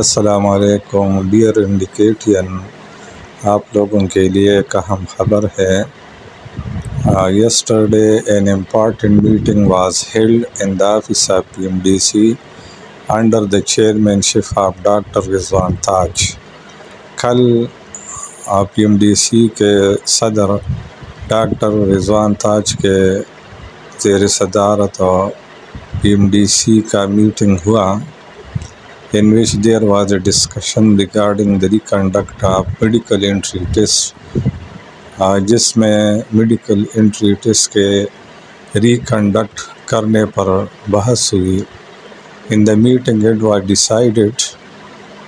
असलकुम डियर इंडिकेटियन आप लोगों के लिए एक अहम खबर है। Yesterday an important meeting was held in the office of PMDC under the chairmanship of doctor Rizwan Taj कल पीएमडीसी के सदर डॉक्टर रिजवान ताज के जेर सदारत पीएमडीसी का मीटिंग हुआ। In which there was a discussion regarding the conduct of medical entry test. जिसमें medical entry test के रिकंडक्ट करने पर बहस हुई। In the meeting it was decided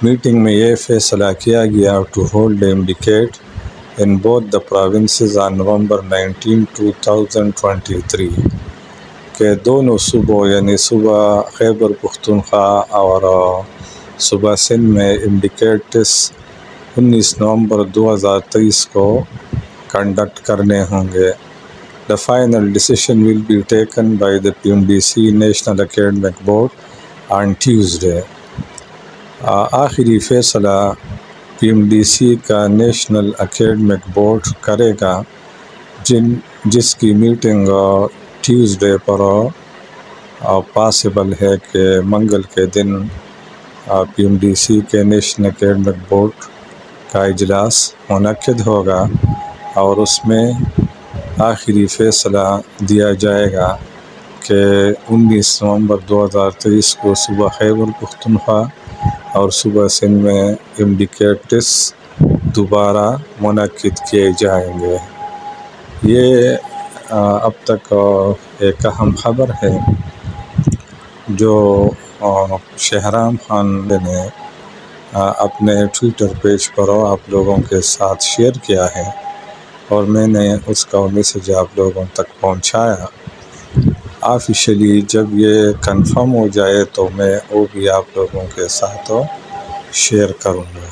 meeting में ये फैसला किया गया to hold indicate in both the provinces on November 19 2023 के दोनों सुबह यानी सुबह खैबर पख्तूनख्वा और सुबह सिंध में इंडिकेटस 19 नवंबर 2023 को कंडक्ट करने होंगे the final decision will be taken by the PMDC national academic board on Tuesday आखिरी फैसला पीएमडीसी का नेशनल एकेडमिक बोर्ड करेगा जिन जिसकी मीटिंग ट्यूसडे पर पॉसिबल है कि मंगल के दिन पीएमडीसी के नेशनल एकेडमिक बोर्ड का इजलास मनद होगा और उसमें आखिरी फ़ैसला दिया जाएगा कि 19 नवंबर 2023 को सुबह खैबर पख्तनख्वा और सुबह सिंध में इंडिकेटस दोबारा मनद किए जाएँगे। ये अब तक एक अहम खबर है, जो शहराम खान ने अपने ट्विटर पेज पर आप लोगों के साथ शेयर किया है, और मैंने उसका मैसेज आप लोगों तक पहुँचाया। ऑफिशियली जब ये कंफर्म हो जाए तो मैं वो भी आप लोगों के साथ शेयर करूँगा।